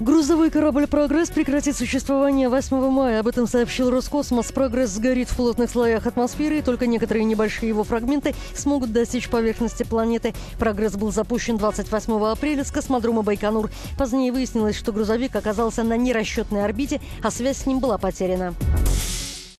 Грузовой корабль «Прогресс» прекратит существование 8 мая. Об этом сообщил Роскосмос. «Прогресс» сгорит в плотных слоях атмосферы, и только некоторые небольшие его фрагменты смогут достичь поверхности планеты. «Прогресс» был запущен 28 апреля с космодрома Байконур. Позднее выяснилось, что грузовик оказался на нерасчетной орбите, а связь с ним была потеряна.